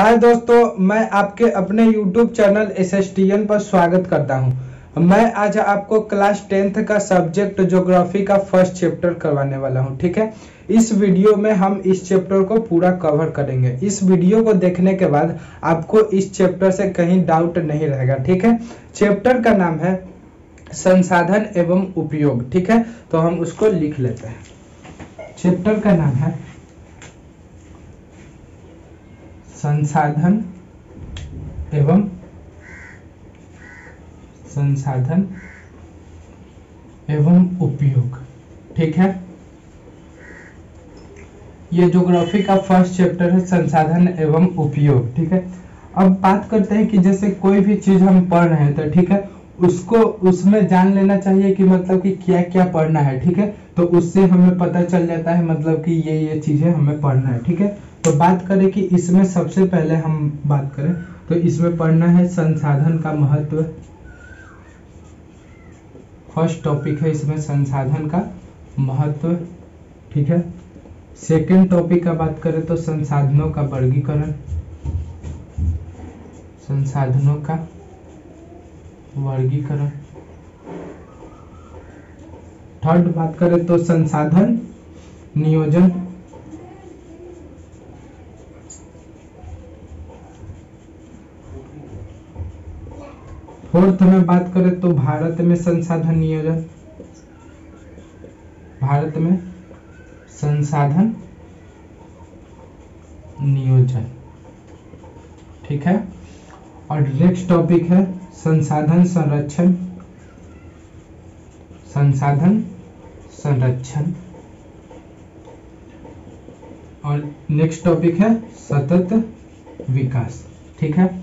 हाय दोस्तों, मैं आपके अपने YouTube चैनल एस पर स्वागत करता हूँ। मैं आज आपको क्लास टेंथ का सब्जेक्ट ज्योग्राफी का फ़र्स्ट चैप्टर करवाने वाला हूँ, ठीक है? इस वीडियो में हम इस चैप्टर को पूरा कवर करेंगे। इस वीडियो को देखने के बाद आपको इस चैप्टर से कहीं डाउट नहीं रहेगा, ठीक है? चैप्टर का नाम है संसाधन एवं उपयोग, ठीक है? तो हम उसको लिख लेते हैं। चैप्टर का नाम है संसाधन एवं संसाधन एवं उपयोग। ठीक है? ये ज्योग्राफी का फ़र्स्ट चैप्टर है, संसाधन एवं उपयोग, ठीक है? अब बात करते हैं कि जैसे कोई भी चीज़ हम पढ़ रहे हैं तो ठीक है, उसको, उसमें जान लेना चाहिए कि मतलब कि क्या क्या पढ़ना है, ठीक है? तो उससे हमें पता चल जाता है मतलब कि ये ये चीज़ें हमें पढ़ना है, ठीक है? तो बात करें कि इसमें सबसे पहले हम बात करें तो इसमें पढ़ना है संसाधन का महत्व। फ़र्स्ट टॉपिक है इसमें संसाधन का महत्व, ठीक है? सेकेंड टॉपिक का बात करें तो संसाधनों का वर्गीकरण। संसाधनों का वर्गीकरण। थर्ड बात करें तो संसाधन नियोजन। फोर्थ में बात करें तो भारत में संसाधन नियोजन, भारत में संसाधन नियोजन। ठीक है? और नेक्स्ट टॉपिक है संसाधन संरक्षण। संसाधन संरक्षण। और नेक्स्ट टॉपिक है सतत विकास। ठीक है?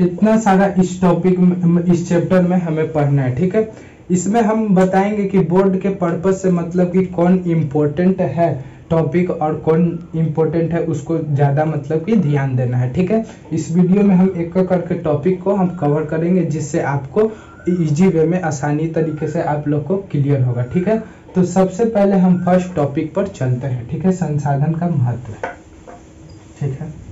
इतना सारा इस टॉपिक इस चैप्टर में हमें पढ़ना है, ठीक है? इसमें हम बताएँगे कि बोर्ड के पर्पज से मतलब कि कौन इम्पोर्टेंट है टॉपिक और कौन इम्पोर्टेंट है उसको ज़्यादा मतलब कि ध्यान देना है, ठीक है? इस वीडियो में हम एक करके टॉपिक को हम कवर करेंगे, जिससे आपको इजी वे में, आसानी तरीके से आप लोग को क्लियर होगा, ठीक है? तो सबसे पहले हम फ़र्स्ट टॉपिक पर चलते हैं, ठीक है? संसाधन का महत्व, ठीक है?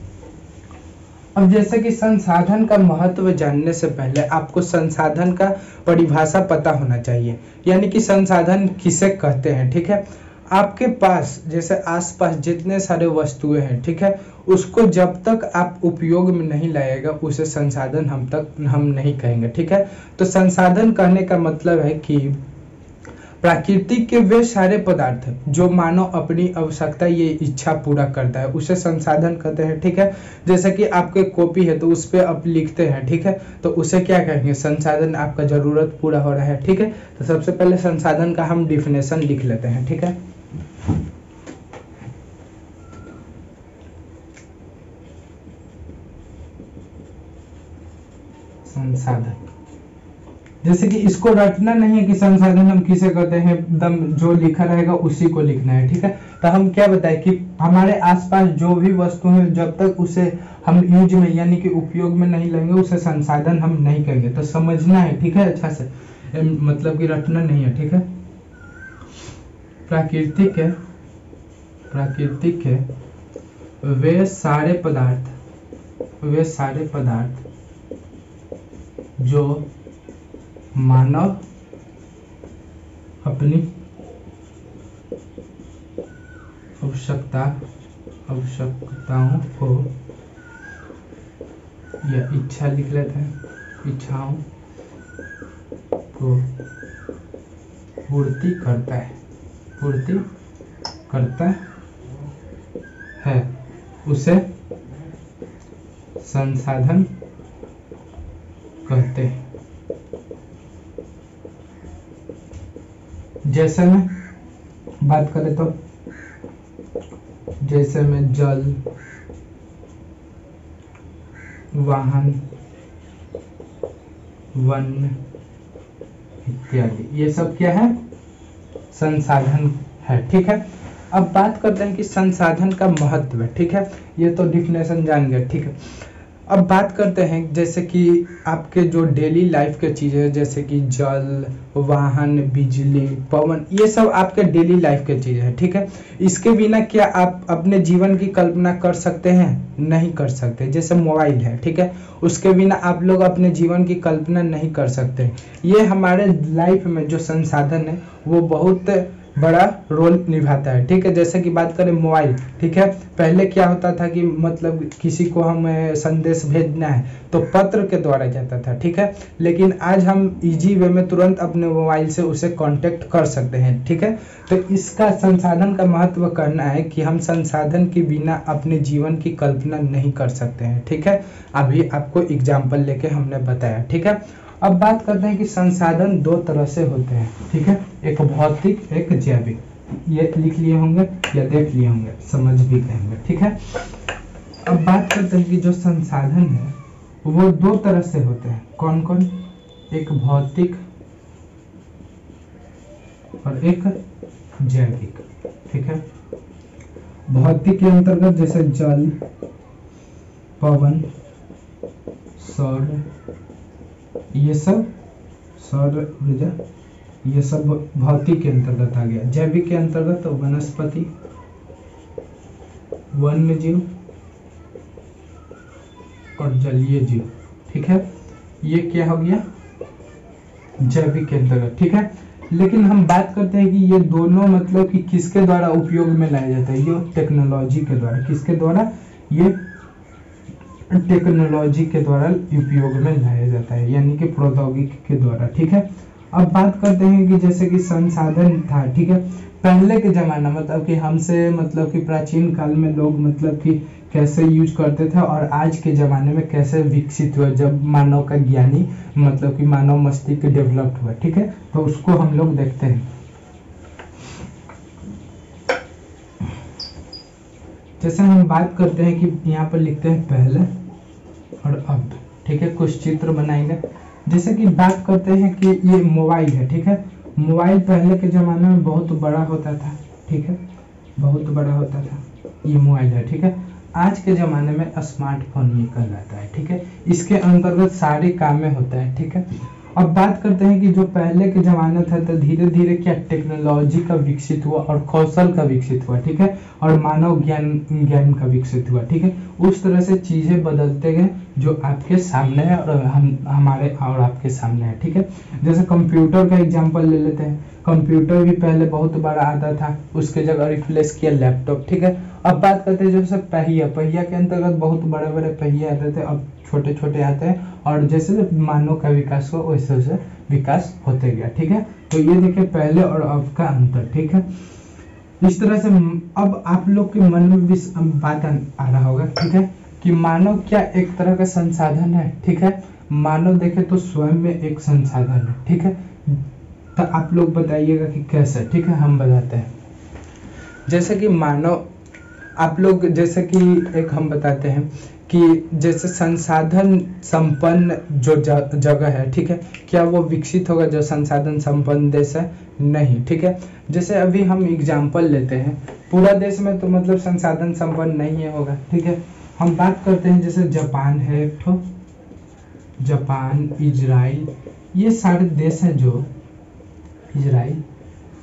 अब जैसे कि संसाधन का महत्व जानने से पहले आपको संसाधन का परिभाषा पता होना चाहिए। यानी कि संसाधन किसे कहते हैं, ठीक है? आपके पास, जैसे आसपास जितने सारे वस्तुएँ हैं, ठीक है? उसको जब तक आप उपयोग में नहीं लाएगा, उसे संसाधन हम तक, हम नहीं कहेंगे, ठीक है? तो संसाधन कहने का मतलब है कि प्राकृतिक के वे सारे पदार्थ जो मानव अपनी आवश्यकता, ये इच्छा पूरा करता है, उसे संसाधन कहते हैं, ठीक है? जैसे कि आपके कॉपी है तो उस पर आप लिखते हैं, ठीक है? तो उसे क्या कहेंगे? संसाधन आपका ज़रूरत पूरा हो रहा है, ठीक है? तो सबसे पहले संसाधन का हम डिफिनेशन लिख लेते हैं, ठीक है? संसाधन। जैसे कि इसको रटना नहीं है कि संसाधन हम किसे कहते हैं एकदम जो लिखा रहेगा उसी को लिखना है, ठीक है? तो हम क्या बताएँ कि हमारे आसपास जो भी वस्तु है, जब तक उसे हम यूज़ में, यानी कि उपयोग में नहीं लेंगे, उसे संसाधन हम नहीं कहेंगे तो समझना है, ठीक है? अच्छा से। मतलब कि रटना नहीं है, ठीक है? प्राकृतिक है प्राकृतिक है। वे सारे पदार्थ, वे सारे पदार्थ जो मानव अपनी आवश्यकता, आवश्यकताओं को या इच्छा लिख लेते हैं, इच्छाओं को पूर्ति करता है, पूर्ति करता है। उसे संसाधन कहते हैं। जैसे में बात करें तो जैसे में जल, वाहन, वन इत्यादि, ये सब क्या है? संसाधन है, ठीक है? अब बात करते हैं कि संसाधन का महत्व ठीक है? ये तो डिफिनेशन जान गए, ठीक है? अब बात करते हैं, जैसे कि आपके जो डेली लाइफ के चीज़ें जैसे कि जल, वाहन, बिजली, पवन, ये सब आपके डेली लाइफ के चीज़ें हैं, ठीक है? इसके बिना क्या आप अपने जीवन की कल्पना कर सकते हैं? नहीं कर सकते, जैसे मोबाइल है, ठीक है? उसके बिना आप लोग अपने जीवन की कल्पना नहीं कर सकते। ये हमारे लाइफ में जो संसाधन है, वो बहुत बड़ा रोल निभाता है। ठीक है, जैसे कि बात करें मोबाइल, ठीक है? पहले क्या होता था कि मतलब किसी को हम संदेश भेजना है तो पत्र के द्वारा जाता था, ठीक है? लेकिन आज हम इजी वे में तुरंत अपने मोबाइल से उसे कांटेक्ट कर सकते हैं, ठीक है? तो इसका संसाधन का महत्व करना है कि हम संसाधन के बिना अपने जीवन की कल्पना नहीं कर सकते हैं, ठीक है? अभी आपको एग्ज़ाम्पल लेके हमने बताया, ठीक है? अब बात करते हैं कि संसाधन दो तरह से होते हैं, ठीक है? एक भौतिक, एक जैविक। ये लिख लिए होंगे या देख लिए होंगे, समझ भी कहेंगे ठीक है? अब बात करते हैं कि जो संसाधन है, वो दो तरह से होते हैं। कौन कौन एक भौतिक और एक जैविक, ठीक है? भौतिक के अंतर्गत जैसे जल, पवन, सौर, ये सब, सौर ऊर्जा ये सब भौतिक के अंतर्गत आ गया। जैविक के अंतर्गत तो वनस्पति वन्य जीव और जलीय जीव। ठीक है? ये क्या हो गया? जैविक के अंतर्गत। ठीक है? लेकिन हम बात करते हैं कि ये दोनों मतलब कि किसके द्वारा उपयोग में लाया जाता है? ये टेक्नोलॉजी के द्वारा। किसके द्वारा? ये टेक्नोलॉजी के द्वारा उपयोग में लाया जाता है। यानी कि प्रौद्योगिकी के द्वारा। ठीक है? अब बात करते हैं कि जैसे कि संसाधन था, ठीक है? पहले के जमाना मतलब कि हमसे मतलब कि प्राचीन काल में लोग मतलब कि कैसे यूज़ करते थे और आज के ज़माने में कैसे विकसित हुआ, जब मानव का ज्ञानी मतलब कि मानव मस्तिष्क डेवलप्ड हुआ, ठीक है? तो उसको हम लोग देखते हैं। जैसे हम बात करते हैं कि यहाँ पर लिखते हैं पहले और अब, ठीक है? कुछ चित्र बनाएँगे। जैसे कि बात करते हैं कि ये मोबाइल है, ठीक है? मोबाइल पहले के ज़माने में बहुत बड़ा होता था, ठीक है? बहुत बड़ा होता था, ये मोबाइल है, ठीक है? आज के ज़माने में स्मार्टफ़ोन निकल जाता है, ठीक है? इसके अंतर्गत सारे कामें होता है, ठीक है? अब बात करते हैं कि जो पहले के ज़माना था तो धीरे धीरे क्या टेक्नोलॉजी का विकसित हुआ और कौशल का विकसित हुआ, ठीक है? और मानव ज्ञान ज्ञान का विकसित हुआ, ठीक है? उस तरह से चीज़ें बदलते गए जो आपके सामने है और हम, हमारे और आपके सामने है, ठीक है? जैसे कंप्यूटर का एग्ज़ाम्पल ले लेते हैं। कंप्यूटर भी पहले बहुत बड़ा आता था, उसके जगह रिप्लेस किया लैपटॉप, ठीक है? अब बात करते हैं जैसे पहिया पहिया के अंतर्गत बहुत बड़े बड़े पहिए आते थे, अब छोटे छोटे आते हैं। और जैसे मानव का विकास हुआ, वैसे वैसे विकास होते गया, ठीक है? तो ये देखिए पहले और अब का अंतर, ठीक है? इस तरह से अब आप लोग के मन में भी बात आ रहा होगा, ठीक है? कि मानव क्या एक तरह का संसाधन है, ठीक है? मानव देखे तो स्वयं में एक संसाधन है, ठीक है? तो आप लोग बताइएगा कि कैसे, ठीक है? हम बताते हैं। जैसे कि मानव, आप लोग जैसे कि एक हम बताते हैं कि जैसे संसाधन संपन्न जो जगह है, ठीक है, क्या वो विकसित होगा जो संसाधन संपन्न देश है? नहीं, ठीक है। जैसे अभी हम एग्ज़ाम्पल लेते हैं, पूरा देश में तो मतलब संसाधन संपन्न नहीं होगा, ठीक है। हम बात करते हैं जैसे जापान है ठो जापान, इजराइल, ये सारे देश हैं जो, इजराइल,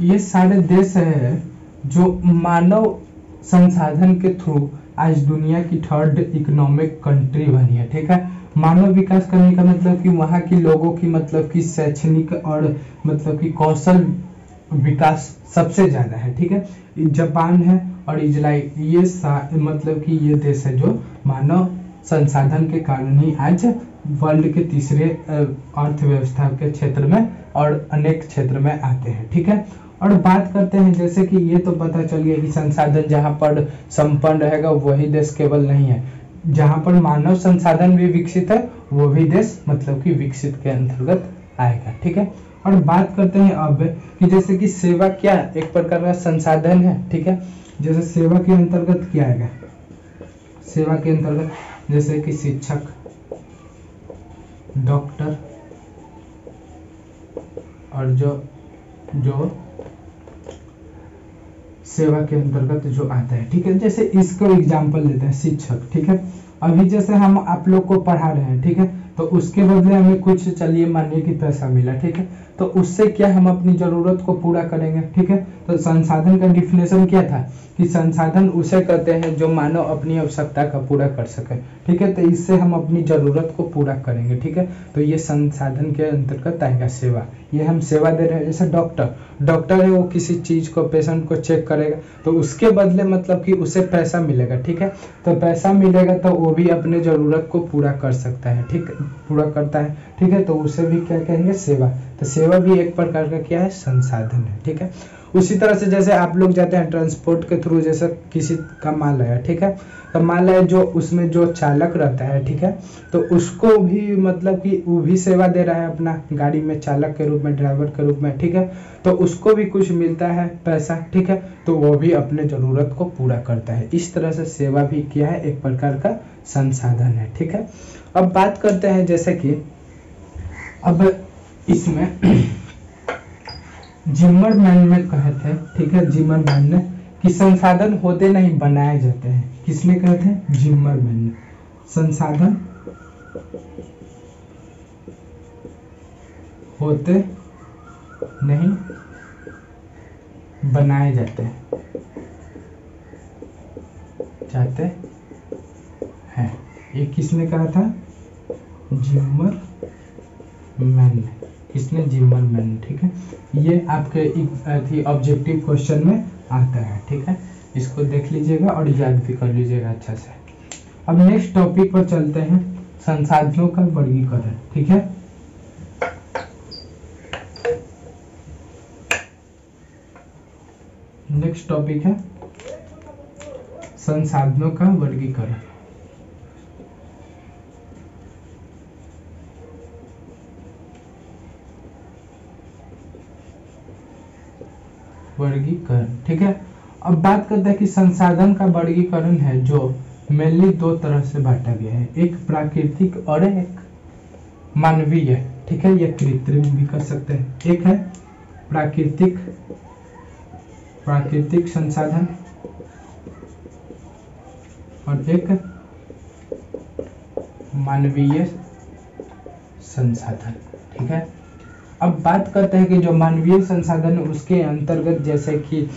ये सारे देश है जो मानव संसाधन के थ्रू आज दुनिया की थर्ड इकोनॉमिक कंट्री बनी है, ठीक है? मानव विकास करने का मतलब कि वहाँ के लोगों की मतलब कि शैक्षणिक और मतलब कि कौशल विकास सबसे ज़्यादा है, ठीक है? जापान है और इजराइल ये मतलब कि ये देश है जो मानव संसाधन के कारण ही आज वर्ल्ड के तीसरे अर्थव्यवस्था के क्षेत्र में और अनेक क्षेत्र में आते हैं, ठीक है? और बात करते हैं, जैसे कि ये तो पता चल गया कि संसाधन जहाँ पर संपन्न रहेगा, वही देश केवल नहीं है। जहाँ पर मानव संसाधन भी विकसित है, वो भी देश मतलब कि विकसित के अंतर्गत आएगा, ठीक है? और बात करते हैं अब कि जैसे कि सेवा क्या एक प्रकार का संसाधन है, ठीक है? जैसे सेवा के अंतर्गत क्या आएगा सेवा के अंतर्गत, जैसे कि शिक्षक, डॉक्टर, और जो जो सेवा के अंतर्गत जो आता है, ठीक है? जैसे इसको एग्ज़ाम्पल लेते हैं, शिक्षक, ठीक है? अभी जैसे हम आप लोग को पढ़ा रहे हैं, ठीक है? तो उसके बदले हमें कुछ, चलिए मानिए कि पैसा मिला, ठीक है? तो उससे क्या हम अपनी ज़रूरत को पूरा करेंगे, ठीक है? तो संसाधन का डिफिनेशन क्या था? कि संसाधन उसे कहते हैं जो मानव अपनी आवश्यकता का पूरा कर सके, ठीक है? तो इससे हम अपनी ज़रूरत को पूरा करेंगे, ठीक है? तो ये संसाधन के अंतर्गत आएगा सेवा। ये हम सेवा दे रहे हैं, जैसे डॉक्टर डॉक्टर है, वो किसी चीज़ को पेशेंट को चेक करेगा। तो उसके बदले मतलब कि उसे पैसा मिलेगा, ठीक है? तो पैसा मिलेगा तो वो भी अपने ज़रूरत को पूरा कर सकता है, ठीक? पूरा करता है, ठीक है? तो उसे भी क्या कहेंगे? सेवा। तो सेवा भी एक प्रकार का क्या है? संसाधन है, ठीक है? उसी तरह से जैसे आप लोग जाते हैं ट्रांसपोर्ट के थ्रू जैसे किसी का माल आया, ठीक है? तो माल आया जो उसमें जो चालक रहता है, ठीक है? तो उसको भी मतलब कि वो भी सेवा दे रहा है अपना, गाड़ी में चालक के रूप में ड्राइवर के रूप में, ठीक है? तो उसको भी कुछ मिलता है पैसा, ठीक है? तो वो भी अपने ज़रूरत को पूरा करता है। इस तरह से सेवा भी क्या है? एक प्रकार का संसाधन है, ठीक है? अब बात करते हैं जैसे कि अब इसमें जिमर मैन में कहे थे, ठीक है जिमर मैन ने कि संसाधन होते नहीं, बनाए जाते हैं। किसने कहे थे? जिमर मैन ने। संसाधन होते नहीं, बनाए जाते जाते हैं। ये किसने कहा था? Zimmerman. किसने जिमर मैन, ठीक है? ये आपके ऑब्जेक्टिव क्वेश्चन में आता है, ठीक है? इसको देख लीजिएगा और याद भी कर लीजिएगा अच्छा से। अब नेक्स्ट टॉपिक पर चलते हैं, संसाधनों का वर्गीकरण, ठीक है? नेक्स्ट टॉपिक है, संसाधनों का वर्गीकरण। वर्गीकरण, ठीक है? अब बात करते हैं कि संसाधन का वर्गीकरण है जो मेनली दो तरह से बांटा गया है, एक प्राकृतिक और एक मानवीय, ठीक है? यह कृत्रिम भी कर सकते हैं। एक है प्राकृतिक प्राकृतिक संसाधन और एक मानवीय संसाधन, ठीक है? अब बात करते हैं कि जो मानवीय संसाधन उसके अंतर्गत जैसे कि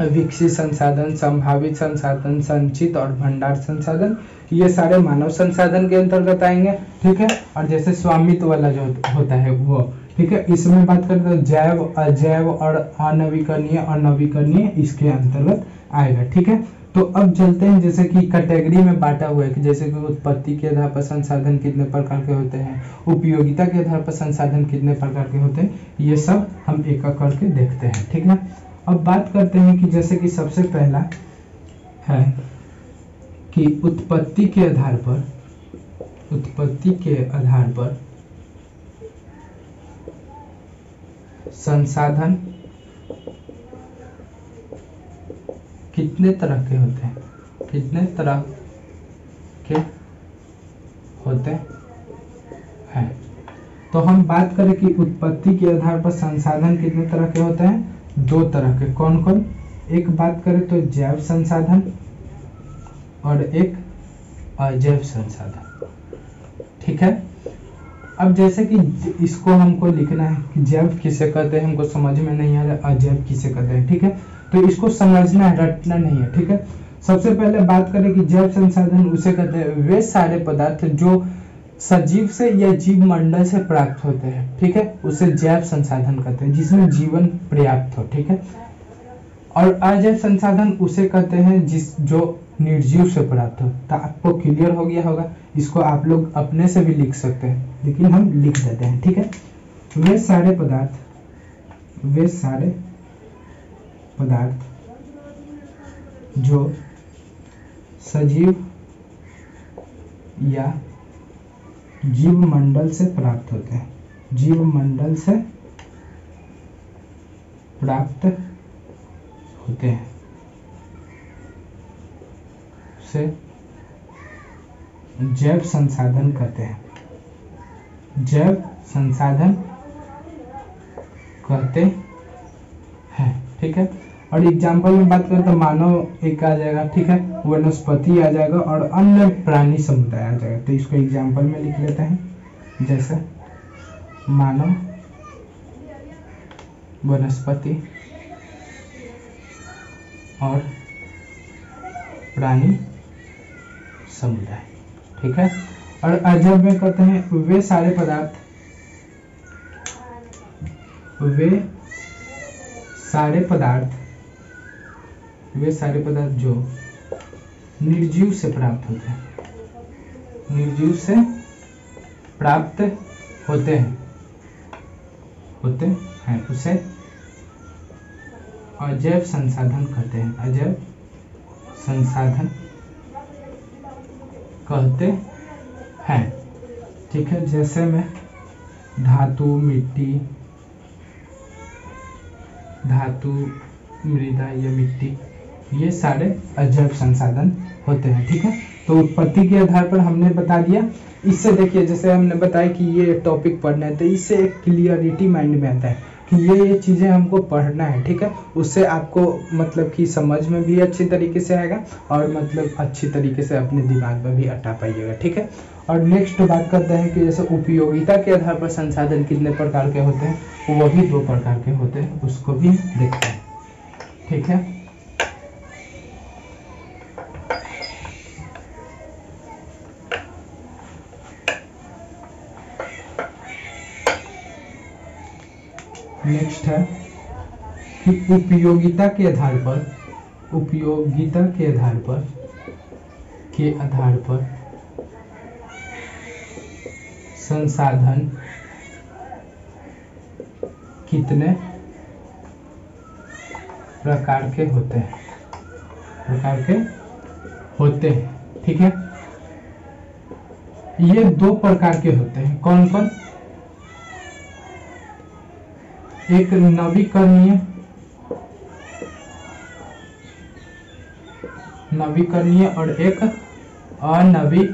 विकसित संसाधन, संभावित संसाधन, संचित और भंडार संसाधन, ये सारे मानव संसाधन के अंतर्गत आएँगे, ठीक है? और जैसे स्वामित्व वाला जो होता है, वो, ठीक है? इसमें बात करते हैं, जैव, अजैव और अनवीकरणीय और नवीकरणीय इसके अंतर्गत आएगा, ठीक है? तो अब चलते हैं, जैसे कि कैटेगरी में बांटा हुआ है कि जैसे कि उत्पत्ति के आधार पर संसाधन कितने प्रकार के होते हैं, उपयोगिता के आधार पर संसाधन कितने प्रकार के होते हैं, ये सब हम एक एक करके देखते हैं, ठीक है? अब बात करते हैं कि जैसे कि सबसे पहला है कि उत्पत्ति के आधार पर, उत्पत्ति के आधार पर संसाधन कितने तरह के होते हैं? कितने तरह के होते हैं? तो हम बात करें कि उत्पत्ति के आधार पर संसाधन कितने तरह के होते हैं? दो तरह के। कौन कौन? एक बात करें तो जैव संसाधन और एक अजैव संसाधन। ठीक है? अब जैसे कि इसको हमको लिखना है कि जैव किसे कहते हैं, हमको समझ में नहीं आ रहा अजैव किसे कहते हैं, ठीक है? तो इसको समझना है, रटना नहीं है, ठीक है? सबसे पहले बात करें कि जैव संसाधन उसे कहते हैं, वे सारे पदार्थ जो सजीव से या जीव मंडल से प्राप्त होते हैं, ठीक है? उसे जैव संसाधन कहते हैं, जिसमें जीवन पर्याप्त हो, ठीक है? और अजैव संसाधन उसे कहते हैं जिस, जो निर्जीव से प्राप्त हो तो आपको क्लियर हो गया होगा। इसको आप लोग अपने से भी लिख सकते हैं। लेकिन हम लिख देते हैं, ठीक है? वे सारे पदार्थ, वे सारे पदार्थ जो सजीव या जीव मंडल से प्राप्त होते हैं। जीव मंडल से प्राप्त होते हैं। से जैव संसाधन कहते हैं। जैव संसाधन कहते हैं, ठीक है? और एग्ज़ाम्पल में बात करें तो मानव एक आ जाएगा, ठीक है? वनस्पति आ जाएगा और अन्य प्राणी समुदाय आ जाएगा। तो इसको एग्ज़ाम्पल में लिख लेते हैं। जैसे मानव, वनस्पति और प्राणी। समुदाय। ठीक है? और अजब में कहते हैं, वे सारे पदार्थ वे सारे पदार्थ वे सारे पदार्थ जो निर्जीव से प्राप्त होते हैं। निर्जीव से प्राप्त होते हैं। होते हैं, उसे अजैव संसाधन कहते हैं। अजैव संसाधन। कहते हैं। ठीक है, जैसे में धातु, मिट्टी, धातु, मृदा या मिट्टी, ये सारे अजैव संसाधन होते हैं, ठीक है? तो उत्पत्ति के आधार पर हमने बता दिया। इससे देखिए, जैसे हमने बताया कि ये टॉपिक पढ़ना है तो इससे एक क्लियरिटी माइंड में आता है। ये ये चीज़ें हमको पढ़ना है, ठीक है? उससे आपको मतलब कि समझ में भी अच्छी तरीके से आएगा और मतलब अच्छी तरीके से अपने दिमाग में भी हटा पाइएगा, ठीक है? और नेक्स्ट बात करते हैं कि जैसे उपयोगिता के आधार पर संसाधन कितने प्रकार के होते हैं वो भी दो प्रकार के होते हैं, उसको भी देखते हैं, ठीक है? नेक्स्ट है कि उपयोगिता के आधार पर, उपयोगिता के आधार पर, के आधार पर संसाधन कितने प्रकार के होते हैं? प्रकार के होते हैं, ठीक है? ये दो प्रकार के होते हैं। कौन कौन एक नवीकरणीय नवीकरणीय और एक अनवीकरणीय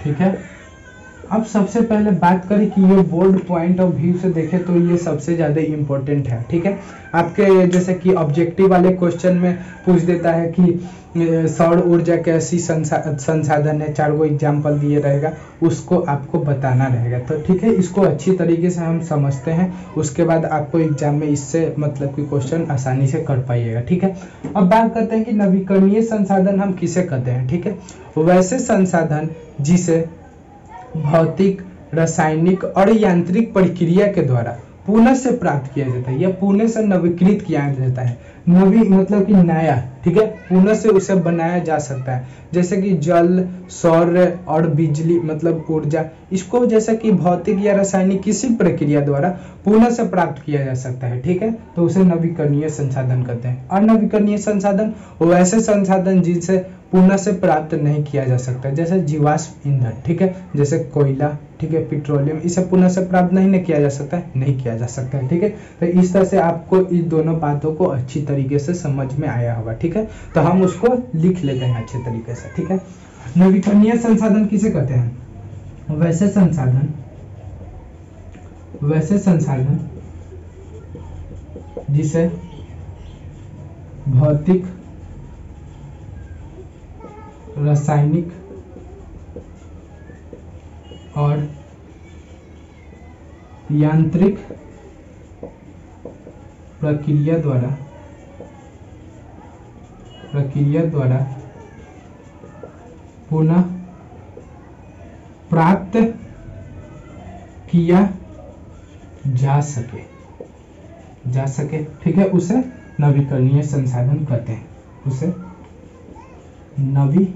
ठीक है? अब सबसे पहले बात करें कि ये बोर्ड पॉइंट ऑफ़ व्यू से देखें तो ये सबसे ज़्यादा इम्पोर्टेंट है। ठीक है? आपके जैसे कि ऑब्जेक्टिव वाले क्वेश्चन में पूछ देता है कि सौर ऊर्जा कैसी संसा, संसाधन है चार गो एग्ज़ाम्पल दिए रहेगा उसको आपको बताना रहेगा। तो ठीक है इसको अच्छी तरीके से हम समझते हैं उसके बाद आपको एग्ज़ाम में इससे मतलब कि क्वेश्चन आसानी से कर पाइएगा ठीक है? अब बात करते हैं कि नवीकरणीय संसाधन हम किसे कहते हैं ठीक है? वैसे संसाधन जिसे भौतिक रासायनिक और यांत्रिक प्रक्रिया के द्वारा पुनः से प्राप्त किया जाता है या पुनः से नवीकृत किया जाता है। नवी मतलब कि नया, ठीक है? पुनः से उसे बनाया जा सकता है। जैसे कि जल, सौर और बिजली मतलब ऊर्जा, इसको जैसे कि भौतिक या रासायनिक किसी प्रक्रिया द्वारा पुनः से प्राप्त किया जा सकता है, ठीक है? तो उसे नवीकरणीय संसाधन कहते हैं। अनवीकरणीय संसाधन वैसे संसाधन जिनसे पुनः से प्राप्त नहीं किया जा सकता, जैसे जीवाश्म ईंधन, ठीक है? जैसे कोयला ठीक है पेट्रोलियम इसे पुनः से प्राप्त नहीं, नहीं किया जा सकता है नहीं किया जा सकता है ठीक है? तो इस तरह से आपको इन दोनों बातों को अच्छी तरीके से समझ में आया होगा ठीक है? तो हम उसको लिख लेते हैं अच्छे तरीके से ठीक है? नवीकरणीय संसाधन किसे कहते हैं? वैसे संसाधन वैसे संसाधन जिसे भौतिक रासायनिक और यांत्रिक प्रक्रिया द्वारा प्रक्रिया द्वारा पुनः प्राप्त किया जा सके जा सके। ठीक है, उसे नवीकरणीय संसाधन कहते हैं। उसे नवीकरणीय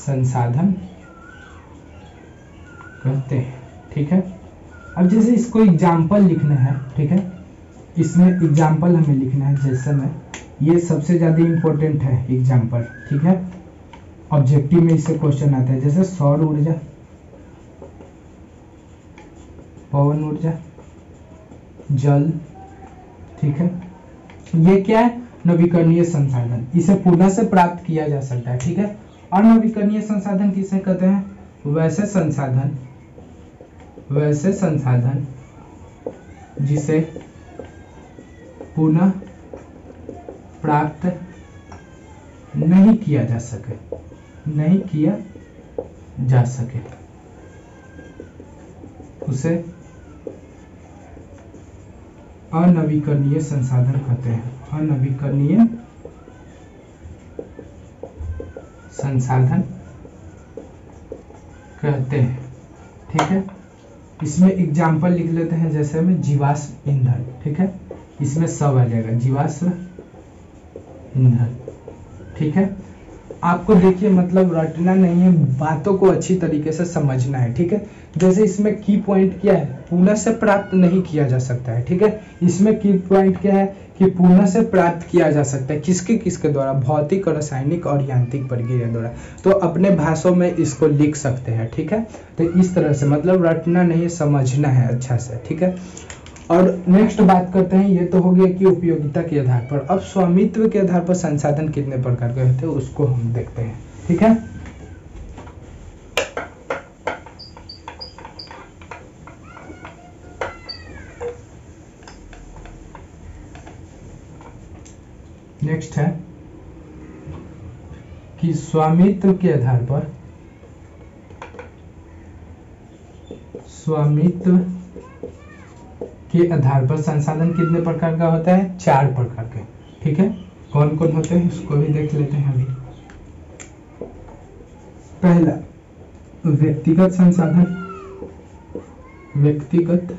संसाधन कहते हैं, ठीक है? अब जैसे इसको एग्ज़ाम्पल लिखना है, ठीक है? इसमें एग्ज़ाम्पल हमें लिखना है, जैसे में, ये सबसे ज़्यादा इम्पोर्टेंट है एग्ज़ाम्पल ठीक है? ऑब्जेक्टिव में इससे क्वेश्चन आता है, जैसे सौर ऊर्जा, पवन ऊर्जा, जल, ठीक है? ये क्या है? नवीकरणीय संसाधन। इसे पुनः से प्राप्त किया जा सकता है, ठीक है? और नवीकरणीय संसाधन किसे कहते हैं? वैसे संसाधन। वैसे संसाधन, जिसे पुनः प्राप्त नहीं किया जा सके, नहीं किया जा सके। उसे अनवीकरणीय संसाधन कहते हैं। अनवीकरणीय संसाधन कहते हैं, ठीक है? इसमें एग्ज़ाम्पल लिख लेते हैं, जैसे में जीवाश्म ईंधन, ठीक है? इसमें सब आ जाएगा, जीवाश्म ईंधन, ठीक है? आपको देखिए मतलब रटना नहीं है, बातों को अच्छी तरीके से समझना है, ठीक है? जैसे इसमें की पॉइंट क्या है? पुनः से प्राप्त नहीं किया जा सकता है, ठीक है? इसमें की पॉइंट क्या है? कि पुनः से प्राप्त किया जा सकता है। किसके किसके द्वारा? भौतिक रासायनिक और यांत्रिक प्रक्रिया द्वारा। तो अपने भाषाओं में इसको लिख सकते हैं, ठीक है? तो इस तरह से मतलब रटना नहीं, समझना है अच्छा से, ठीक है? और नेक्स्ट बात करते हैं, ये तो हो गया कि उपयोगिता के आधार पर। अब स्वामित्व के आधार पर संसाधन कितने प्रकार के होते हैं, उसको हम देखते हैं, ठीक है? नेक्स्ट है कि स्वामित्व के आधार पर स्वामित्व के आधार पर संसाधन कितने प्रकार का होता है? चार प्रकार के। ठीक है? कौन कौन होते हैं? उसको भी देख लेते हैं अभी। पहला, व्यक्तिगत संसाधन। व्यक्तिगत।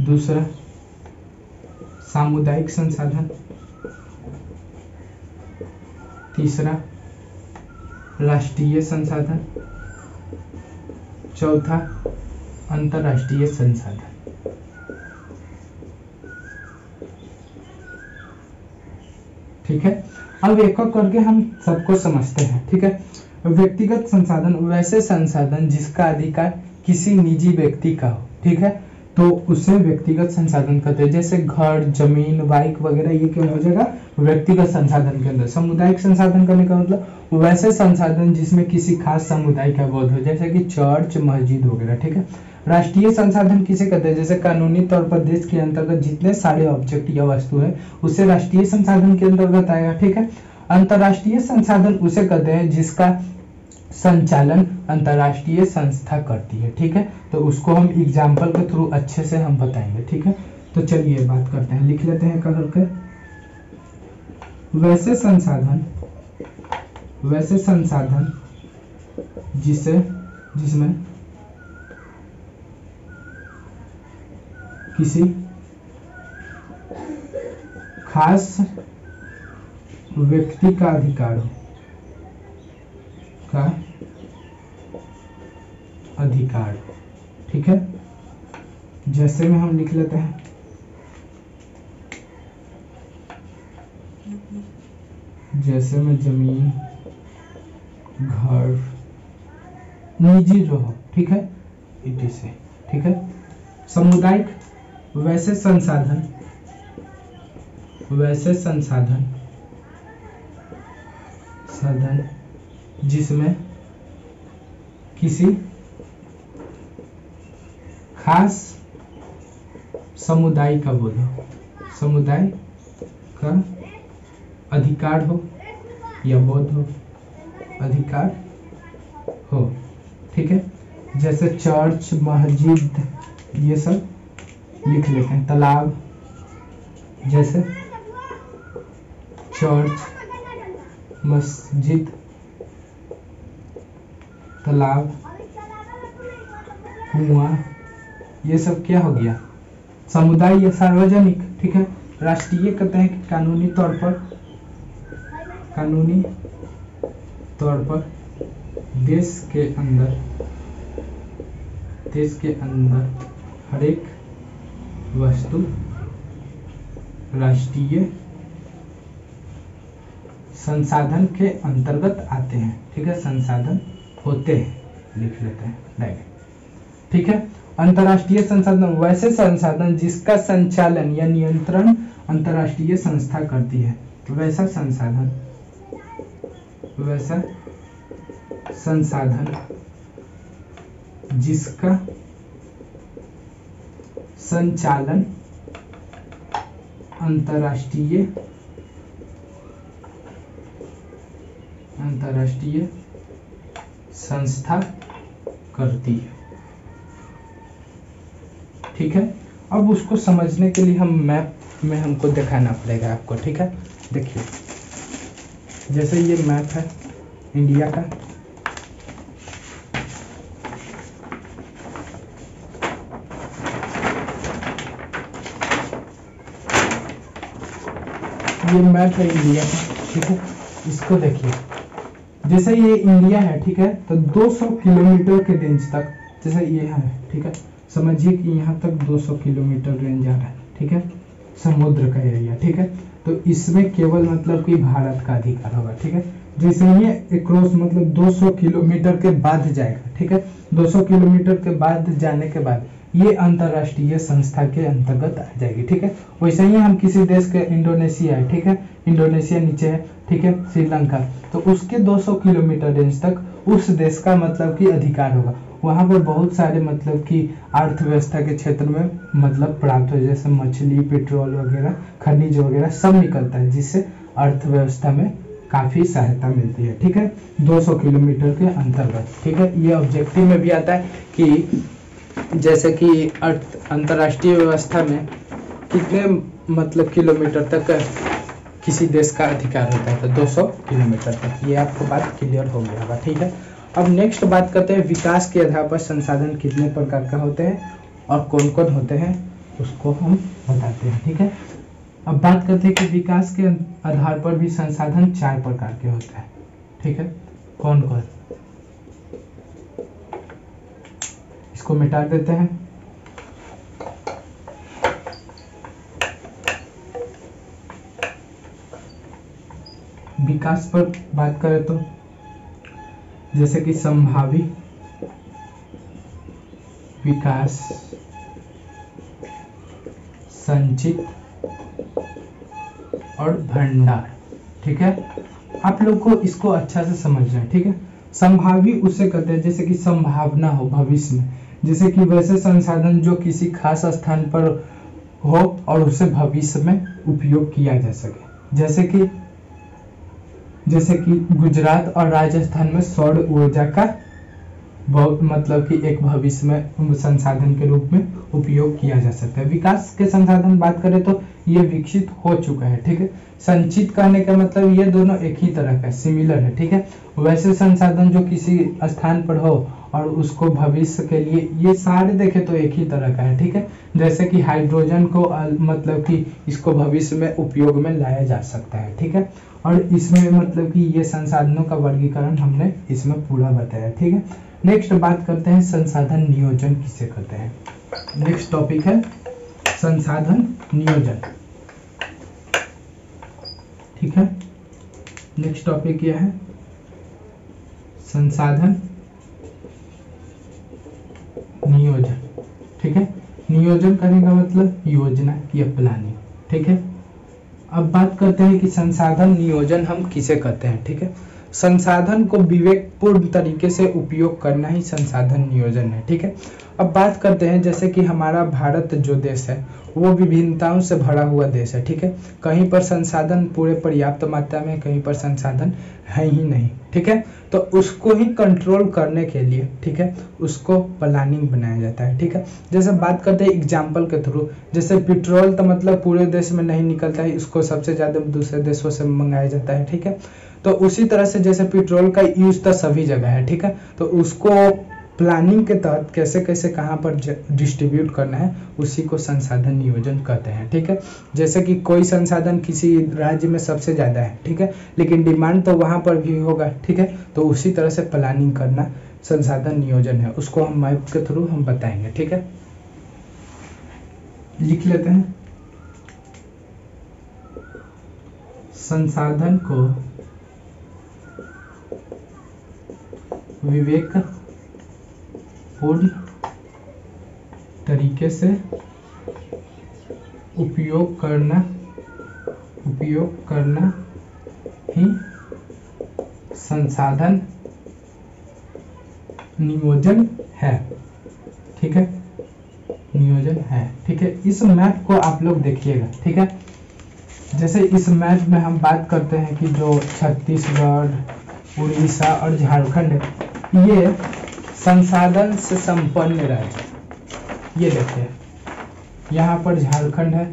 दूसरा, सामुदायिक संसाधन। तीसरा, राष्ट्रीय संसाधन। चौथा, अंतरराष्ट्रीय संसाधन। ठीक है? अब एक एक करके हम सबको समझते हैं, ठीक है? व्यक्तिगत संसाधन वैसे संसाधन जिसका अधिकार किसी निजी व्यक्ति का हो, ठीक है? तो उसे व्यक्तिगत संसाधन कहते हैं। जैसे घर, ज़मीन, बाइक वगैरह, ये क्या हो जाएगा? व्यक्तिगत संसाधन के अंदर। सामुदायिक संसाधन करने का मतलब वैसे संसाधन जिसमें किसी खास समुदाय का बोध हो, जैसे कि चर्च, मस्जिद वगैरह, ठीक है? राष्ट्रीय संसाधन किसे कहते हैं? जैसे कानूनी तौर पर देश के अंतर्गत जितने सारे ऑब्जेक्ट या वस्तु है, उसे राष्ट्रीय संसाधन के अंतर्गत आएगा, ठीक है? अंतरराष्ट्रीय संसाधन उसे कहते हैं जिसका संचालन अंतरराष्ट्रीय संस्था करती है, ठीक है? तो उसको हम एग्ज़ाम्पल के थ्रू अच्छे से हम बताएँगे, ठीक है? तो चलिए बात करते हैं, लिख लेते हैं कर के। वैसे संसाधन वैसे संसाधन जिसे, जिसमें किसी खास व्यक्ति का अधिकार हो। का अधिकार। ठीक है? जैसे में हम लिख लेते हैं। जैसे में ज़मीन, घर, निजी जो हो ठीक है? इटी से ठीक है? सामुदायिक, वैसे संसाधन। वैसे संसाधन। साधन। जिसमें किसी खास समुदाय का बोध हो, समुदाय का अधिकार हो या बोध हो, अधिकार हो, ठीक है? जैसे चर्च मस्जिद ये सब लिख लेते हैं, तालाब, जैसे चर्च, मस्जिद तालाब, कुआँ, ये सब क्या हो गया? समुदाय या सार्वजनिक, ठीक है? राष्ट्रीय कहते हैं कि कानूनी तौर पर, कानूनी तौर पर देश के अंदर, देश के अंदर हर एक वस्तु राष्ट्रीय संसाधन के अंतर्गत आते हैं, ठीक है? संसाधन होते हैं, लिख लेते हैं डायरेक्ट ठीक है? अंतरराष्ट्रीय संसाधन, वैसे संसाधन जिसका संचालन या नियंत्रण अंतरराष्ट्रीय संस्था करती है वैसा संसाधन वैसा संसाधन जिसका संचालन अंतर्राष्ट्रीय अंतर्राष्ट्रीय संस्था करती है। ठीक है? अब उसको समझने के लिए हम मैप में हमको दिखाना पड़ेगा आपको, ठीक है? देखिए, जैसे ये मैप है, इंडिया का। ये मैप है इंडिया का, ठीक है? इसको देखिए। जैसे ये इंडिया है, ठीक है? तो 200 किलोमीटर के रेंज तक, जैसे ये है, ठीक है? समझिए कि यहाँ तक 200 किलोमीटर रेंज आ रहा है, ठीक है? समुद्र का एरिया ठीक है? तो इसमें केवल मतलब कि भारत का अधिकार होगा, ठीक है? जैसे ये क्रॉस मतलब 200 किलोमीटर के बाद जाएगा, ठीक है? 200 किलोमीटर के बाद जाने के बाद ये अंतरराष्ट्रीय संस्था के अंतर्गत आ जाएगी, ठीक है? वैसे ही हम किसी देश के इंडोनेशिया है, ठीक है? इंडोनेशिया नीचे है, ठीक है, श्रीलंका। तो उसके 200 किलोमीटर रेंज तक उस देश का मतलब कि अधिकार होगा। वहाँ पर बहुत सारे मतलब कि अर्थव्यवस्था के क्षेत्र में मतलब प्राप्त हो, जैसे मछली, पेट्रोल वगैरह, खनिज वगैरह सब निकलता है, जिससे अर्थव्यवस्था में काफ़ी सहायता मिलती है, ठीक है? 200 किलोमीटर के अंतर्गत, ठीक है? ये ऑब्जेक्टिव में भी आता है कि जैसे कि अर्थ, अंतर्राष्ट्रीय व्यवस्था में कितने मतलब किलोमीटर तक किसी देश का अधिकार होता है तो 200 किलोमीटर तक। ये आपको बात क्लियर हो गया होगा, ठीक है? अब नेक्स्ट बात करते हैं, विकास के आधार पर संसाधन कितने प्रकार का होते हैं और कौन कौन होते हैं, उसको हम बताते हैं, ठीक है? अब बात करते हैं कि विकास के आधार पर भी संसाधन चार प्रकार के होते हैं, ठीक है? कौन कौन इसको मिटा देते हैं। विकास पर बात करें तो जैसे कि संभावी विकास, संचित और भंडार, ठीक है? आप लोग को इसको अच्छा से समझना है, ठीक है? संभावी उसे कहते हैं, जैसे कि संभावना हो भविष्य में। जैसे कि वैसे संसाधन जो किसी खास स्थान पर हो और उसे भविष्य में उपयोग किया जा सके। जैसे कि जैसे कि गुजरात और राजस्थान में सौर ऊर्जा का बहुत मतलब कि एक भविष्य में संसाधन के रूप में उपयोग किया जा सकता है। विकास के संसाधन बात करें तो ये विकसित हो चुका है, ठीक है? संचित करने का मतलब ये दोनों एक ही तरह का सिमिलर है, ठीक है? वैसे संसाधन जो किसी स्थान पर हो और उसको भविष्य के लिए, ये सारे देखे तो एक ही तरह का है, ठीक है? जैसे कि हाइड्रोजन को मतलब कि इसको भविष्य में उपयोग में लाया जा सकता है, ठीक है? और इसमें मतलब कि ये संसाधनों का वर्गीकरण हमने इसमें पूरा बताया, ठीक है? नेक्स्ट बात करते हैं, संसाधन नियोजन किसे कहते हैं? नेक्स्ट टॉपिक है, संसाधन नियोजन, ठीक है? नेक्स्ट टॉपिक यह है? संसाधन नियोजन, ठीक है? नियोजन करने का मतलब योजना या प्लानिंग ठीक है? अब बात करते हैं कि संसाधन नियोजन हम किसे कहते हैं, ठीक है? संसाधन को विवेकपूर्ण तरीके से उपयोग करना ही संसाधन नियोजन है, ठीक है? अब बात करते हैं, जैसे कि हमारा भारत जो देश है, वो विभिन्नताओं से भरा हुआ देश है, ठीक है? कहीं पर संसाधन पूरे पर्याप्त मात्रा में, कहीं पर संसाधन है ही नहीं, ठीक है? तो उसको ही कंट्रोल करने के लिए, ठीक है, उसको प्लानिंग बनाया जाता है, ठीक है। जैसे बात करते हैं एग्ज़ाम्पल के थ्रू जैसे पेट्रोल तो मतलब पूरे देश में नहीं निकलता है उसको सबसे ज़्यादा दूसरे देशों से मंगाया जाता है, ठीक है। तो उसी तरह से जैसे पेट्रोल का यूज़ तो सभी जगह है, ठीक है। तो उसको प्लानिंग के तहत कैसे कैसे कहाँ पर डिस्ट्रीब्यूट करना है, उसी को संसाधन नियोजन कहते हैं, ठीक है? जैसे कि कोई संसाधन किसी राज्य में सबसे ज़्यादा है, ठीक है? लेकिन डिमांड तो वहाँ पर भी होगा, ठीक है? तो उसी तरह से प्लानिंग करना संसाधन नियोजन है, उसको हम मैप के थ्रू हम बताएँगे, ठीक है? लिख लेते हैं। संसाधन को विवेक पूर्ण तरीके से उपयोग करना उपयोग करना ही संसाधन नियोजन है, ठीक है? नियोजन है, ठीक है? इस मैप को आप लोग देखिएगा, ठीक है? जैसे इस मैप में हम बात करते हैं कि जो छत्तीसगढ़, उड़ीसा और झारखंड ये संसाधन से संपन्न राज्य। ये देखिए यहाँ पर झारखंड है,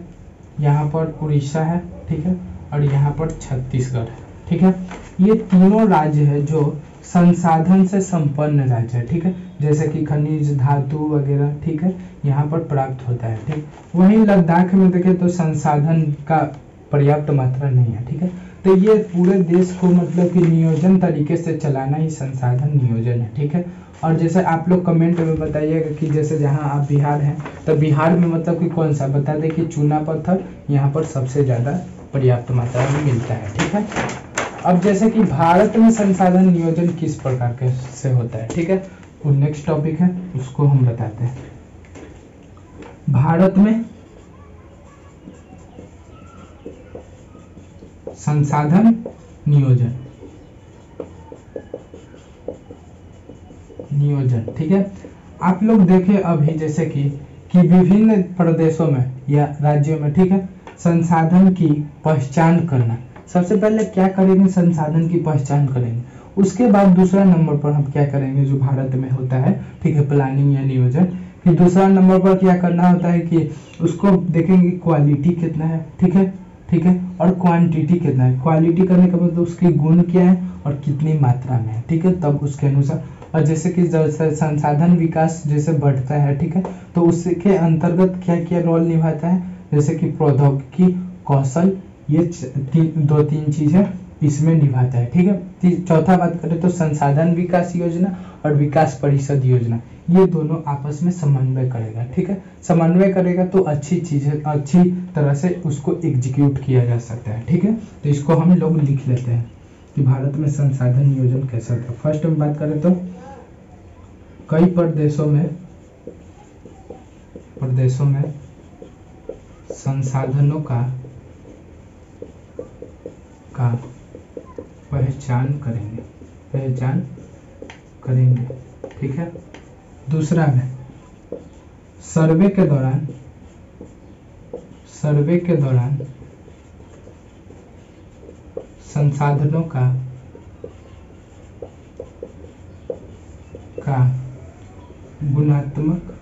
यहाँ पर उड़ीसा है, ठीक है, और यहाँ पर छत्तीसगढ़ है, ठीक है। ये तीनों राज्य है जो संसाधन से संपन्न राज्य है, ठीक है। जैसे कि खनिज, धातु वगैरह, ठीक है, यहाँ पर प्राप्त होता है, ठीक। वहीं लद्दाख में देखें तो संसाधन का पर्याप्त मात्रा नहीं है, ठीक है। तो ये पूरे देश को मतलब कि नियोजन तरीके से चलाना ही संसाधन नियोजन है, ठीक है? और जैसे आप लोग कमेंट में बताइएगा कि जैसे जहाँ आप बिहार हैं तो बिहार में मतलब कि कौन सा? बता दें कि चूना पत्थर यहाँ पर सबसे ज़्यादा पर्याप्त मात्रा में मिलता है, ठीक है? अब जैसे कि भारत में संसाधन नियोजन किस प्रकार के से होता है, ठीक है? वो नेक्स्ट टॉपिक है, उसको हम बताते हैं। भारत में संसाधन नियोजन। नियोजन, ठीक है? आप लोग देखें अभी जैसे कि कि विभिन्न प्रदेशों में या राज्यों में, ठीक है? संसाधन की पहचान करना। सबसे पहले क्या करेंगे? संसाधन की पहचान करेंगे। उसके बाद दूसरा नंबर पर हम क्या करेंगे? जो भारत में होता है, ठीक है प्लानिंग या नियोजन। फिर दूसरा नंबर पर क्या करना होता है कि उसको देखेंगे क्वालिटी कितना है, ठीक है? ठीक है? और क्वांटिटी कितना है? क्वालिटी करने का मतलब उसके गुण क्या है और कितनी मात्रा में है ठीक है? तब उसके अनुसार। और जैसे कि संसाधन विकास जैसे बढ़ता है ठीक है? तो उसके अंतर्गत क्या क्या रोल निभाता है? जैसे कि प्रौद्योगिकी कौशल ये ती, दो तीन चीज़ें इसमें निभाता है ठीक है? चौथा बात करें तो संसाधन विकास योजना और विकास परिषद योजना। ये दोनों आपस में समन्वय करेगा, ठीक है? समन्वय करेगा तो अच्छी चीज़, अच्छी तरह से उसको एग्जीक्यूट किया जा सकता है, ठीक है? तो इसको हम लोग लिख लेते हैं कि भारत में संसाधन नियोजन कैसा था। फ़र्स्ट हम बात करें तो कई प्रदेशों में प्रदेशों में संसाधनों का का पहचान करेंगे पहचान करेंगे, ठीक है? दूसरा है, सर्वे के दौरान, सर्वे के दौरान संसाधनों का का गुणात्मक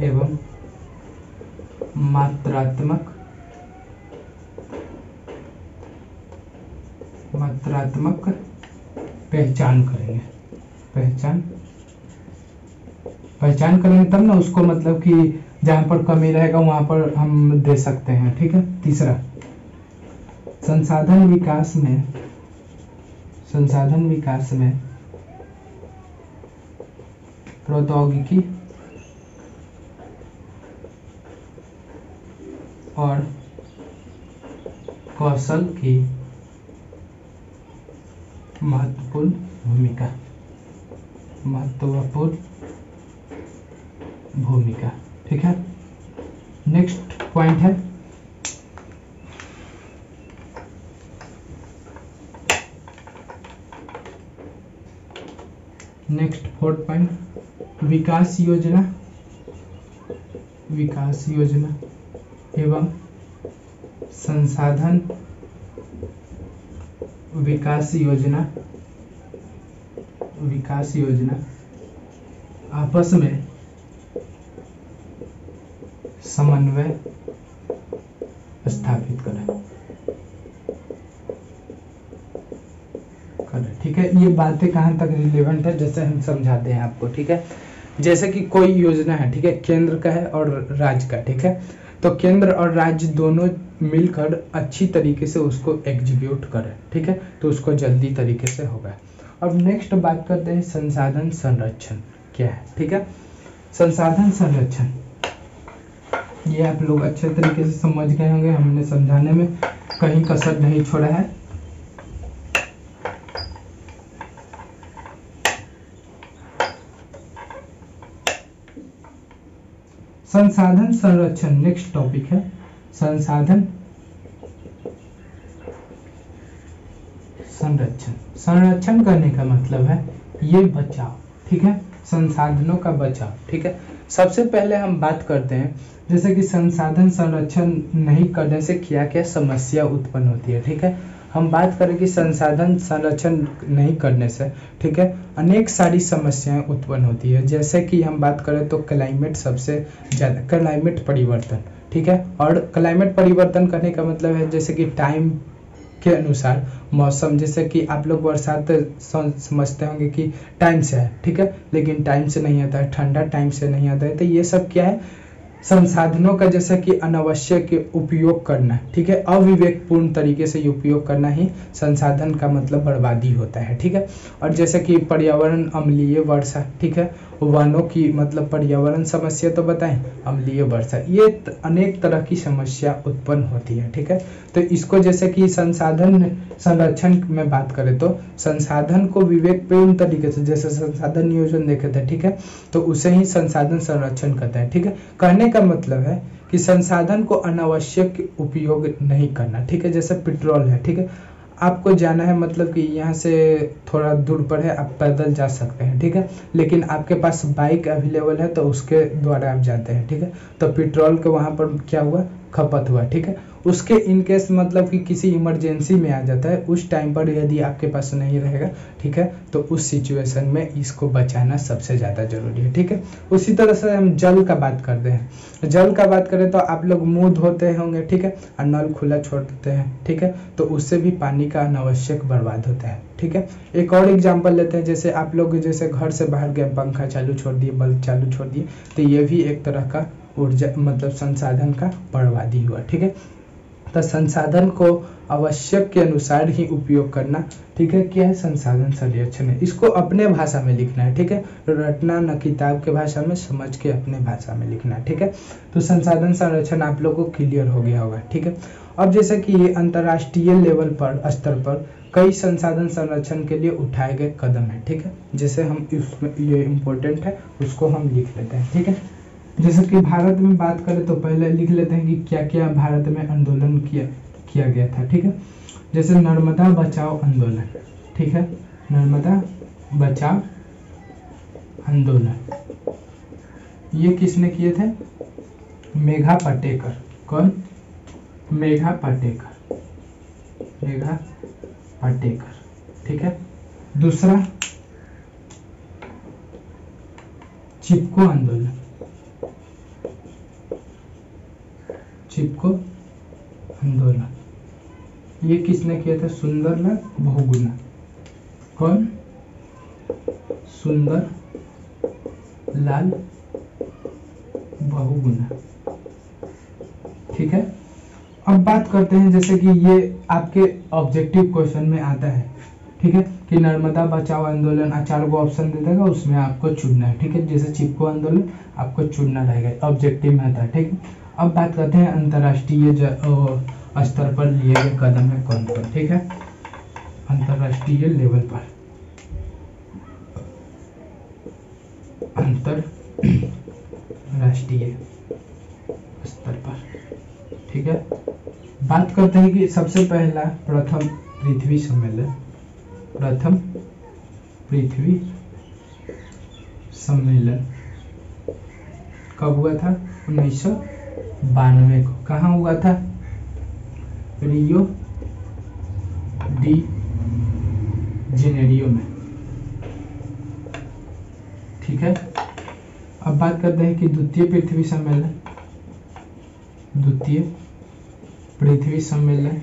एवं मात्रात्मक मात्रात्मक पहचान करेंगे। पहचान पहचान करेंगे तब ना उसको मतलब कि जहाँ पर कमी रहेगा, वहाँ पर हम दे सकते हैं, ठीक है? तीसरा, संसाधन विकास में, संसाधन विकास में प्रौद्योगिकी और कौशल की महत्वपूर्ण भूमिका, महत्वपूर्ण भूमिका, ठीक है? नेक्स्ट पॉइंट है। नेक्स्ट फोर्थ पॉइंट विकास योजना। विकास योजना एवं संसाधन विकास योजना। विकास योजना आपस में समन्वय स्थापित करें। करें, ठीक है? ये बातें कहाँ तक रिलेवेंट है, जैसे हम समझाते हैं आपको, ठीक है? जैसे कि कोई योजना है, ठीक है? केंद्र का है और राज्य का, ठीक है? तो केंद्र और राज्य दोनों मिलकर अच्छी तरीके से उसको एग्जीक्यूट करें, ठीक है? तो उसको जल्दी तरीके से होगा। अब नेक्स्ट बात करते हैं, संसाधन संरक्षण क्या है, ठीक है? संसाधन संरक्षण। ये आप लोग अच्छे तरीके से समझ गए होंगे हमने समझाने में। कहीं कसर नहीं छोड़ा है। संसाधन संरक्षण नेक्स्ट टॉपिक है। संसाधन संरक्षण। संरक्षण करने का मतलब है ये बचाव, ठीक है? संसाधनों का बचाव, ठीक है? सबसे पहले हम बात करते हैं, जैसे कि संसाधन संरक्षण नहीं करने से क्या क्या समस्या उत्पन्न होती है, ठीक है? हम बात करें कि संसाधन संरक्षण नहीं करने से, ठीक है? अनेक सारी समस्याएँ उत्पन्न होती है। जैसे कि हम बात करें तो क्लाइमेट सबसे ज़्यादा क्लाइमेट परिवर्तन, ठीक है? और क्लाइमेट परिवर्तन करने का मतलब है जैसे कि टाइम के अनुसार मौसम, जैसे कि आप लोग बरसात समझते होंगे कि टाइम से है, ठीक है? लेकिन टाइम से नहीं आता है, ठंडा टाइम से नहीं आता है। तो ये सब क्या है? संसाधनों का जैसा कि अनावश्यक उपयोग करना, ठीक है? अविवेकपूर्ण तरीके से उपयोग करना ही संसाधन का मतलब बर्बादी होता है, ठीक है? और जैसे कि पर्यावरण अम्लीय वर्षा, ठीक है? वनों की मतलब पर्यावरण समस्या तो बताएँ अम्लीय वर्षा ये अनेक तरह की समस्या उत्पन्न होती है, ठीक है? तो इसको जैसे कि संसाधन संरक्षण में बात करें तो संसाधन को विवेकपूर्ण तरीके से, जैसे संसाधन नियोजन देखे थे ठीक है? तो उसे ही संसाधन संरक्षण कहते हैं, ठीक है? कहने का मतलब है कि संसाधन को अनावश्यक उपयोग नहीं करना, ठीक है? जैसे पेट्रोल है, ठीक है? आपको जाना है मतलब कि यहाँ से थोड़ा दूर पर है, आप पैदल जा सकते हैं, ठीक है? लेकिन आपके पास बाइक अवेलेबल है तो उसके द्वारा आप जाते हैं, ठीक है? तो पेट्रोल के वहाँ पर क्या हुआ? खपत हुआ, ठीक है? उसके इनकेस मतलब कि किसी इमरजेंसी में आ जाता है, उस टाइम पर यदि आपके पास नहीं रहेगा, ठीक है? तो उस सिचुएशन में इसको बचाना सबसे ज़्यादा ज़रूरी है, ठीक है? उसी तरह से हम जल का बात करते हैं। जल का बात करें तो आप लोग मुँह धोते होंगे, ठीक है? और नल खुला छोड़ देते हैं, ठीक है? तो उससे भी पानी का अनावश्यक बर्बाद होता है, ठीक है? एक और एग्ज़ाम्पल लेते हैं, जैसे आप लोग जैसे घर से बाहर गए, पंखा चालू छोड़ दिए, बल्ब चालू छोड़ दिए तो ये भी एक तरह का ऊर्जा मतलब संसाधन का बर्बादी हुआ, ठीक है? तो संसाधन को आवश्यक के अनुसार ही उपयोग करना, ठीक है? क्या है? संसाधन संरक्षण है। इसको अपने भाषा में लिखना है, ठीक है? रटना न किताब के भाषा में, समझ के अपने भाषा में लिखना है, ठीक है? तो संसाधन संरक्षण आप लोगों को क्लियर हो गया होगा, ठीक है? अब जैसे कि अंतर्राष्ट्रीय लेवल पर, स्तर पर कई संसाधन संरक्षण के लिए उठाए गए कदम है, ठीक है? जैसे हम इसमें, ये इम्पोर्टेंट है, उसको हम लिख लेते हैं, ठीक है? जैसे कि भारत में बात करें तो पहले लिख लेते हैं कि क्या क्या भारत में आंदोलन किया किया गया था, ठीक है? जैसे नर्मदा बचाओ आंदोलन, ठीक है? नर्मदा बचाओ आंदोलन। ये किसने किए थे? मेघा पाटेकर। कौन? मेघा पाटेकर। मेघा पाटेकर, ठीक है? दूसरा, चिपको आंदोलन। चिपको आंदोलन ये किसने किया था? सुंदरलाल बहुगुना कौन? सुंदर, लाल बहुगुना ठीक है? अब बात करते हैं जैसे कि ये आपके ऑब्जेक्टिव क्वेश्चन में आता है। ठीक है? कि नर्मदा बचाओ आंदोलन चार गो ऑप्शन दे देगा, उसमें आपको चुनना है। ठीक है? जैसे चिपको आंदोलन, आपको चुनना रहेगा ऑब्जेक्टिव में आता है। ठीक है? अब बात करते हैं अंतर्राष्ट्रीय स्तर पर लिए गए कदम है कौन कौन, ठीक है? अंतर्राष्ट्रीय लेवल पर। अंतर राष्ट्रीय स्तर पर, ठीक है? बात करते हैं कि सबसे पहला प्रथम पृथ्वी सम्मेलन, प्रथम पृथ्वी सम्मेलन कब हुआ था? उन्नीस सौ बानवे को। कहा हुआ था? रियो डी जेनेरियो में। ठीक है? अब बात करते हैं कि द्वितीय पृथ्वी सम्मेलन। द्वितीय पृथ्वी सम्मेलन।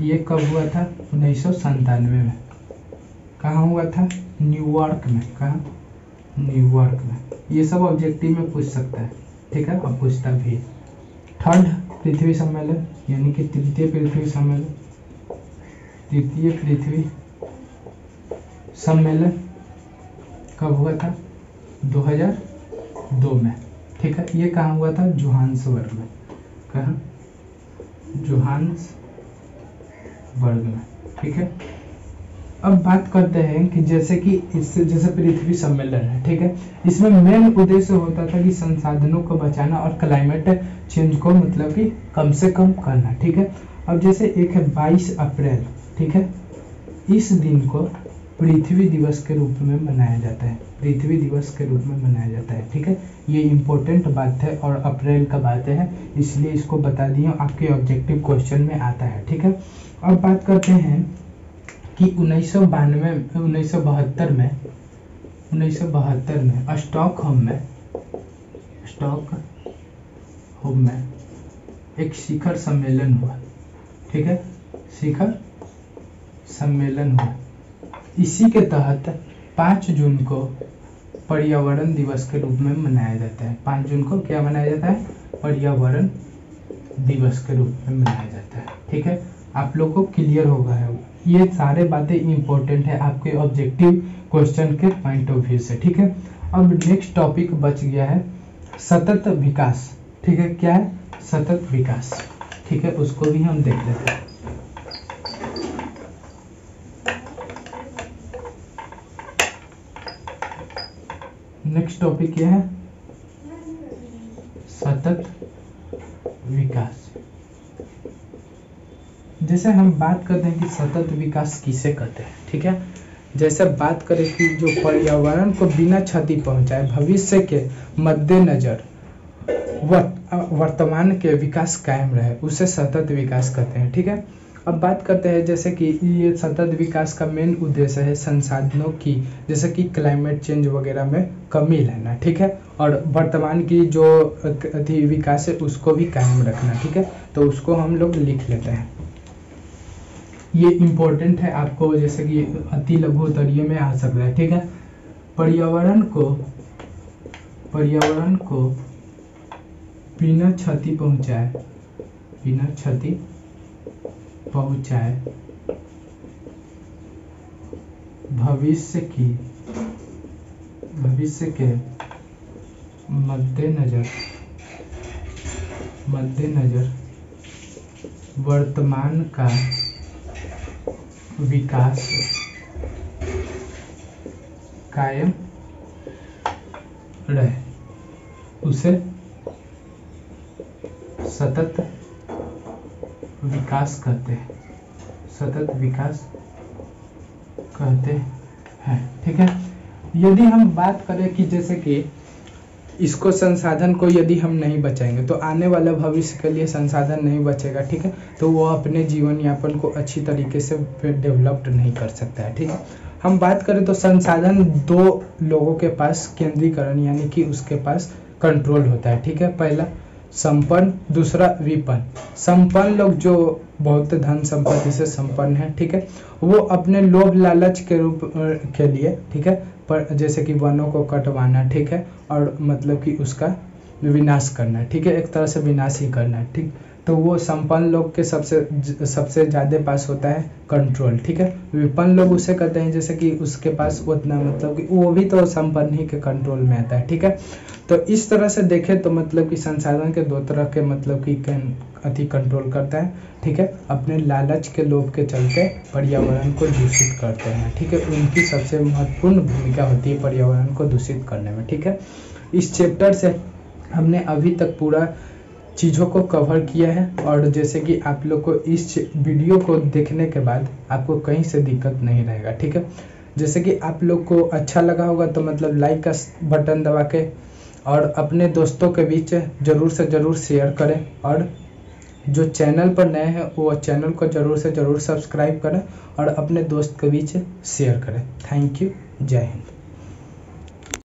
ये कब हुआ था? उन्नीस सौ संतानवे में। कहा हुआ था? न्यूयॉर्क में। कहा? न्यूयॉर्क में। ये सब ऑब्जेक्टिव में पूछ सकता है। ठीक है? और पूछता भी थर्ड, पृथ्वी सम्मेलन, यानी कि तृतीय पृथ्वी सम्मेलन। तृतीय पृथ्वी सम्मेलन कब हुआ था? 2002 में। ठीक है? ये कहाँ हुआ था? जोहान्सबर्ग में। कहा? जोहान्सबर्ग में। ठीक है? अब बात करते हैं कि जैसे कि इससे जैसे पृथ्वी सम्मेलन है, ठीक है? इसमें मेन उद्देश्य होता था कि संसाधनों को बचाना और क्लाइमेट चेंज को मतलब कि कम से कम करना, ठीक है? अब जैसे एक है 22 अप्रैल, ठीक है? इस दिन को पृथ्वी दिवस के रूप में मनाया जाता है। पृथ्वी दिवस के रूप में मनाया जाता है, ठीक है? ये इम्पोर्टेंट बात है और अप्रैल का बात है, इसलिए इसको बता दिए आपके ऑब्जेक्टिव क्वेश्चन में आता है, ठीक है? अब बात करते हैं कि उन्नीस सौ बानवे, उन्नीस सौ बहत्तर में, उन्नीस सौ बहत्तर में स्टॉक होम में स्टॉक होम में एक शिखर सम्मेलन हुआ, ठीक है? शिखर सम्मेलन हुआ। इसी के तहत पाँच जून को पर्यावरण दिवस के रूप में मनाया जाता है। पाँच जून को क्या मनाया जाता है? पर्यावरण दिवस के रूप में मनाया जाता है, ठीक है? आप लोग को क्लियर होगा है ये सारे बातें इंपॉर्टेंट है आपके ऑब्जेक्टिव क्वेश्चन के पॉइंट ऑफ़ व्यू से, ठीक है? अब नेक्स्ट टॉपिक बच गया है, सतत विकास, ठीक है? क्या है? सतत विकास, ठीक है? उसको भी हम देख लेते हैं। नेक्स्ट टॉपिक क्या है? सतत विकास। जैसे हम बात करते हैं कि सतत विकास किसे कहते हैं, ठीक है? जैसे बात करें कि जो पर्यावरण को बिना क्षति पहुँचाए, भविष्य के मद्देनजर वर्तमान के विकास कायम रहे, उसे सतत विकास कहते हैं, ठीक है? अब बात करते हैं जैसे कि ये सतत विकास का मेन उद्देश्य है संसाधनों की, जैसे कि क्लाइमेट चेंज वगैरह में कमी लाना, ठीक है? और वर्तमान की जो विकास है, उसको भी कायम रखना, ठीक है? तो उसको हम लोग लिख लेते हैं। ये इम्पोर्टेंट है, आपको जैसे कि अति लघु उत्तरीय में आ सकता है, ठीक है? पर्यावरण को पर्यावरण को बिना क्षति पहुँचाए, बिना क्षति पहुँचाए, भविष्य की, भविष्य के मद्देनजर मद्देनजर वर्तमान का विकास। कायम रहे। उसे सतत विकास कहते हैं। सतत विकास कहते हैं। ठीक है? यदि हम बात करें कि जैसे कि इसको संसाधन को यदि हम नहीं बचाएँगे तो आने वाला भविष्य के लिए संसाधन नहीं बचेगा, ठीक है? तो वो अपने जीवन यापन को अच्छी तरीके से डेवलप्ड नहीं कर सकता है, ठीक है? हम बात करें तो संसाधन दो लोगों के पास केंद्रीकरण, यानी कि उसके पास कंट्रोल होता है, ठीक है? पहला, संपन्न, दूसरा, विपन्न। संपन्न लोग जो बहुत धन संपत्ति से संपन्न है, ठीक है? वो अपने लोभ लालच के रूप के लिए, ठीक है? पर जैसे कि वनों को कटवाना, ठीक है? और मतलब कि उसका विनाश करना, ठीक है? एक तरह से विनाश ही करना, ठीक? तो वो संपन्न लोग के सबसे सबसे ज़्यादा पास होता है कंट्रोल ठीक है? विपन्न लोग उसे कहते हैं, जैसे कि उसके पास उतना मतलब कि वो भी तो संपन्न ही के कंट्रोल में आता है, ठीक है? तो इस तरह से देखें तो मतलब कि संसाधन के दो तरह के मतलब कि अति कंट्रोल करता है, ठीक है? अपने लालच के लोभ के चलते पर्यावरण को दूषित करते हैं, ठीक है? उनकी सबसे महत्वपूर्ण भूमिका होती है पर्यावरण को दूषित करने में, ठीक है? इस चैप्टर से हमने अभी तक पूरा चीज़ों को कवर किया है और जैसे कि आप लोग को इस वीडियो को देखने के बाद आपको कहीं से दिक्कत नहीं रहेगा, ठीक है? जैसे कि आप लोग को अच्छा लगा होगा तो मतलब लाइक का बटन दबा के और अपने दोस्तों के बीच ज़रूर से ज़रूर शेयर करें और जो चैनल पर नए हैं, वो चैनल को ज़रूर से ज़रूर सब्सक्राइब करें और अपने दोस्त के बीच शेयर करें। थैंक यू जय हिंद।